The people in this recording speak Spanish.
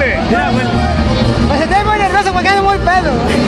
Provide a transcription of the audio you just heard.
duele? Pues, pues estoy muy nervioso pues, porque ando muy pedo.